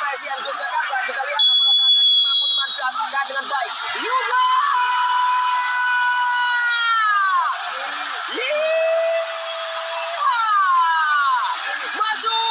PSM Yogyakarta. Kita lihat apakah keadaan ini mampu dimanfaatkan dengan baik. Yuda Yuda masuk!